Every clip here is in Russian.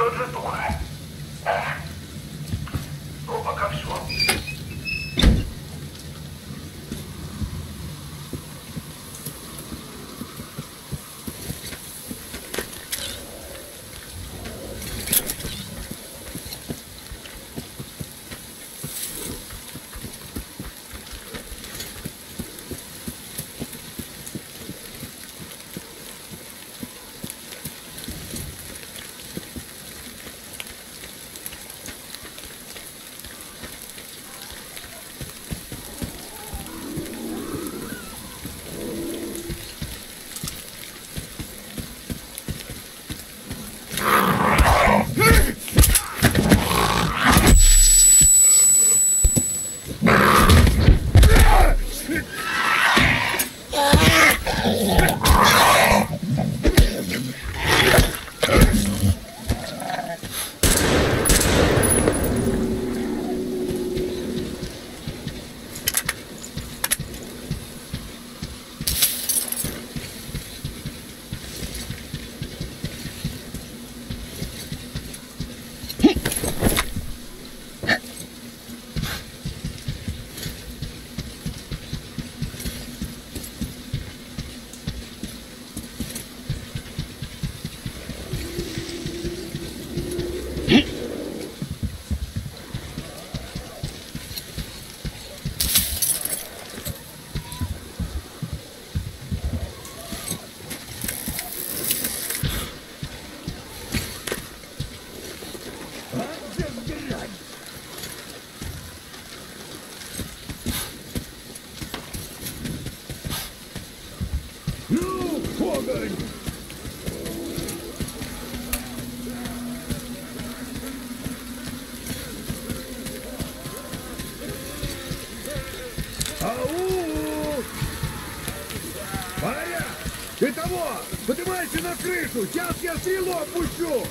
要するところ Ты того! Поднимайся на крышу! Сейчас я стрелу опущу!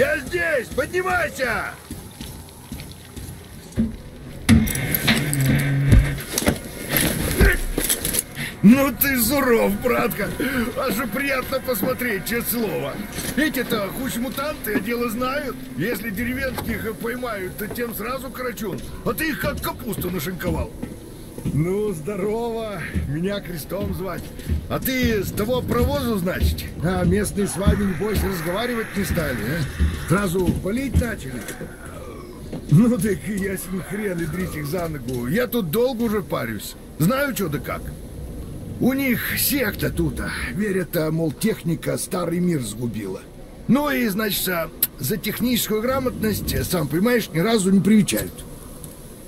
Я здесь! Поднимайся! Ну ты суров, братка. Аж приятно посмотреть, честное слово. Эти-то хуч мутанты, а дело знают. Если деревенских поймают, то тем сразу карачун. А ты их как капусту нашинковал. Ну, здорово. Меня крестом звать. А ты с того провозу, значит? А местные с вами, небось, разговаривать не стали, а? Сразу болеть начали? Ну так ясен хрен и дрить их за ногу. Я тут долго уже парюсь. Знаю, что да как. У них секта тут, верят, а, мол, техника старый мир сгубила. Ну и, значит, за техническую грамотность, сам понимаешь, ни разу не привечают.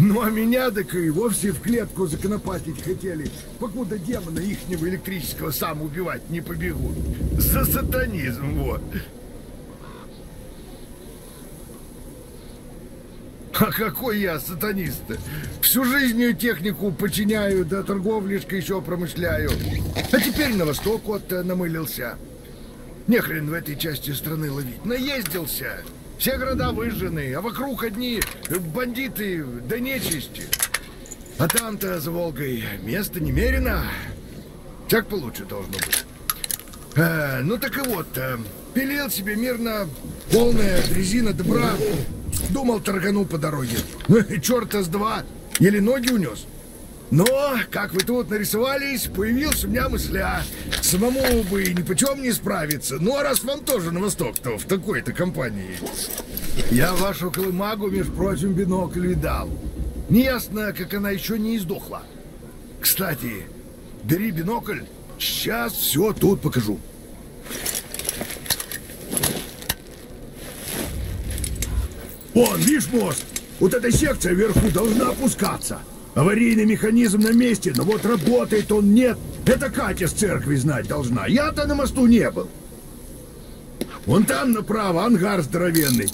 Ну а меня так и вовсе в клетку законопатить хотели, покуда демона ихнего электрического сам убивать не побегут. За сатанизм, вот. А какой я сатанист -то? Всю жизнь ее технику подчиняю, да торговлишкой еще промышляю. А теперь на восток вот намылился. Не хрен в этой части страны ловить. Наездился. Все города выжжены, а вокруг одни бандиты да нечисти. А там-то за Волгой место немерено. Так получше должно быть. А, ну так и вот, а, пилил себе мирно полная дрезина добра. Думал, торгану по дороге. Ну и черта с два. Еле ноги унес. Но, как вы тут нарисовались, появился у меня мысля. Самому бы ни почем не справиться. Ну, а раз вам тоже на восток-то в такой-то компании. Я вашу колымагу, между прочим, бинокль видал. Неясно, как она еще не издохла. Кстати, бери бинокль, сейчас все тут покажу. Вон, видишь мост? Вот эта секция вверху должна опускаться. Аварийный механизм на месте, но вот работает он нет. Это Катя с церкви знать должна. Я-то на мосту не был. Вон там направо ангар здоровенный.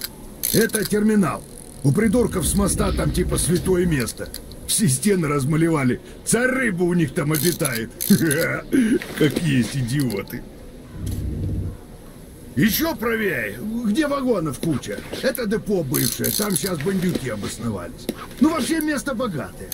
Это терминал. У придурков с моста там типа святое место. Все стены размалевали. Царь рыба у них там обитает. Как есть идиоты. Еще правее, где вагонов куча. Это депо бывшее, там сейчас бандюки обосновались. Ну вообще место богатое.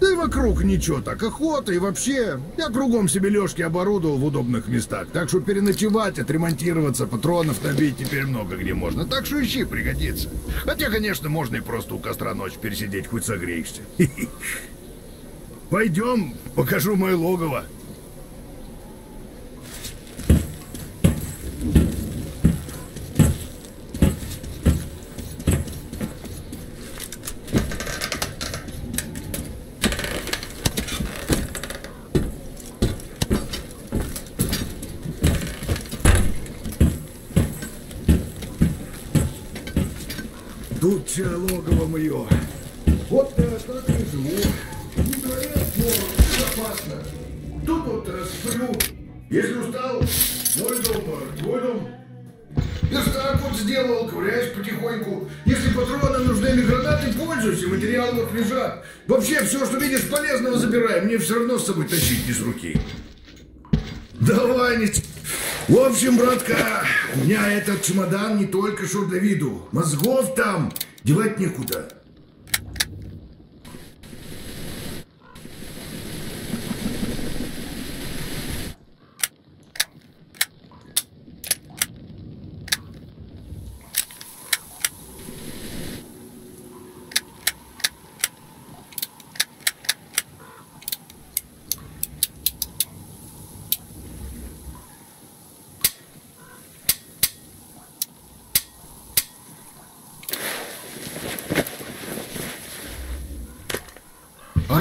Да и вокруг ничего так, охота и вообще. Я кругом себе лёжки оборудовал в удобных местах. Так что переночевать, отремонтироваться, патронов набить теперь много где можно. Так что ищи, пригодится. Хотя, конечно, можно и просто у костра ночь пересидеть, хоть согреешься. Пойдем, покажу мое логово. Все логово мое. Вот я так и живу. Не дворец, но безопасно. Тут вот расплю. Если устал, мой дом, твой дом. Верстак вот сделал, ковыряюсь потихоньку. Если патроны нужны или гранаты, пользуйся, материалы вот лежат. Вообще, все, что видишь полезного, забирай. Мне все равно с собой тащить с руки. Давай, не... В общем, братка, у меня этот чемодан не только что для виду. Мозгов там девать некуда.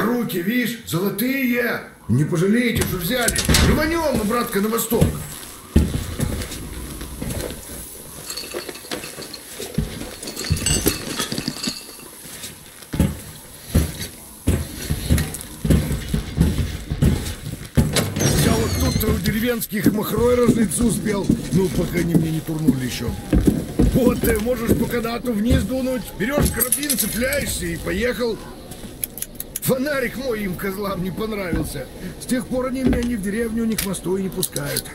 Руки, видишь, золотые. Не пожалеете, что взяли. Рванем мы, братка, на восток. Я вот тут у деревенских махрой разлиться успел. Ну, пока они мне не турнули еще. Вот ты можешь по канату вниз дунуть, берешь карабин, цепляешься и поехал. Фонарик мой им, козлам, не понравился. С тех пор они меня ни в деревню, ни к мосту и не пускают.